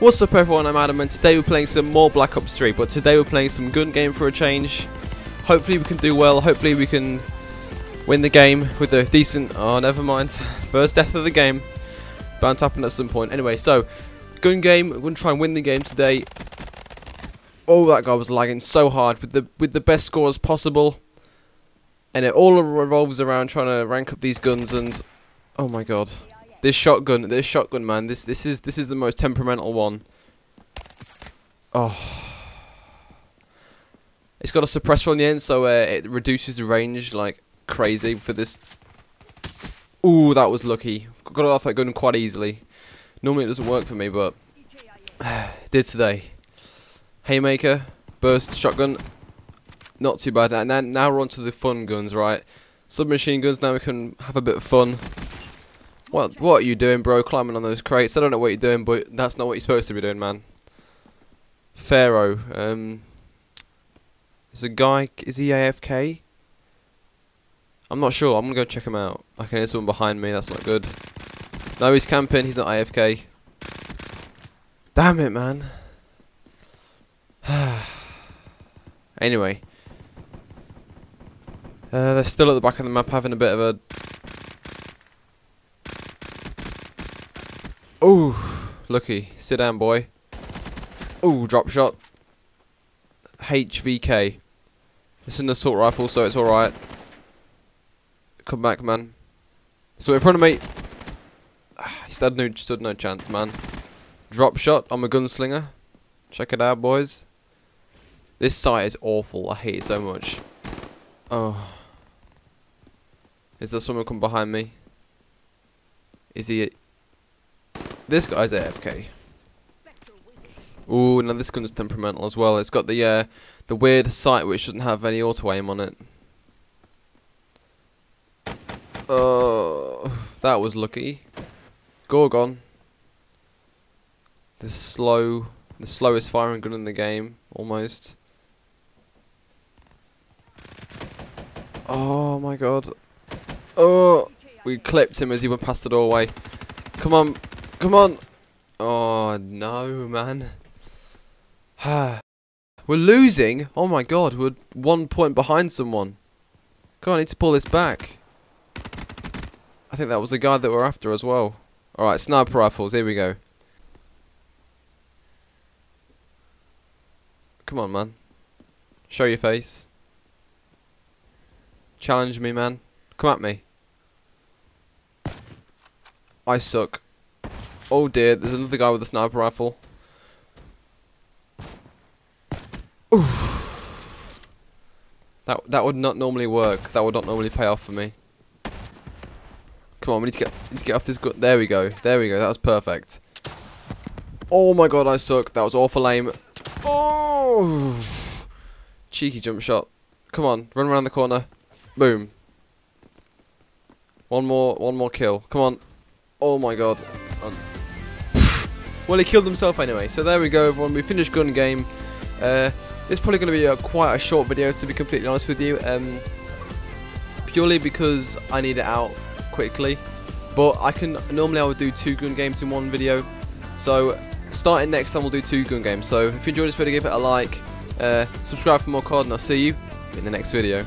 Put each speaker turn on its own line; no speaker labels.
What's up everyone, I'm Adam and today we're playing some more Black Ops 3 but today we're playing some gun game for a change. Hopefully we can do well, hopefully we can win the game with a decent, oh never mind, first death of the game. Bound to happen at some point. Anyway, so, gun game, we're going to try and win the game today. Oh that guy was lagging so hard with the with the best scores possible. And it all revolves around trying to rank up these guns and, oh my god. This shotgun, this shotgun, man. This this is this is the most temperamental one. Oh, it's got a suppressor on the end, so uh, it reduces the range like crazy for this. Ooh, that was lucky. Got off that gun quite easily. Normally it doesn't work for me, but did today. Haymaker, burst, shotgun. Not too bad. Now, now we're on to the fun guns, right? Submachine guns. Now we can have a bit of fun. What what are you doing, bro? Climbing on those crates. I don't know what you're doing, but that's not what you're supposed to be doing, man. Pharo. Um, there's a guy. Is he AFK? I'm not sure. I'm gonna go check him out. I can hear someone behind me. That's not good. No, he's camping. He's not AFK. Damn it, man. anyway. Uh, they're still at the back of the map having a bit of a Oh, lucky. Sit down, boy. Oh, drop shot. HVK. This is an assault rifle, so it's alright. Come back, man. So in front of me. Ah, he stood no, stood no chance, man. Drop shot. I'm a gunslinger. Check it out, boys. This sight is awful. I hate it so much. Oh. Is there someone come behind me? Is he... This guy's AFK. Ooh, now this gun's temperamental as well. It's got the uh, the weird sight which doesn't have any auto aim on it. Oh, that was lucky. Gorgon. The slow, the slowest firing gun in the game, almost. Oh my god. Oh, we clipped him as he went past the doorway. Come on, Come on. Oh, no, man. we're losing. Oh, my God. We're one point behind someone. Come on, I need to pull this back. I think that was the guy that we're after as well. Alright, sniper rifles. Here we go. Come on, man. Show your face. Challenge me, man. Come at me. I suck. Oh dear, there's another guy with a sniper rifle. Oof. That that would not normally work. That would not normally pay off for me. Come on, we need to get need to get off this gun. There we go. There we go. That was perfect. Oh my god, I suck. That was awful lame. Oh, cheeky jump shot. Come on, run around the corner. Boom. One more, one more kill. Come on. Oh my god. Well, he killed himself anyway. So there we go, everyone. We finished gun game. Uh, it's probably going to be a, quite a short video, to be completely honest with you. Um, purely because I need it out quickly. But I can normally I would do two gun games in one video. So starting next time we'll do two gun games. So if you enjoyed this video, give it a like, uh, subscribe for more COD, and I'll see you in the next video.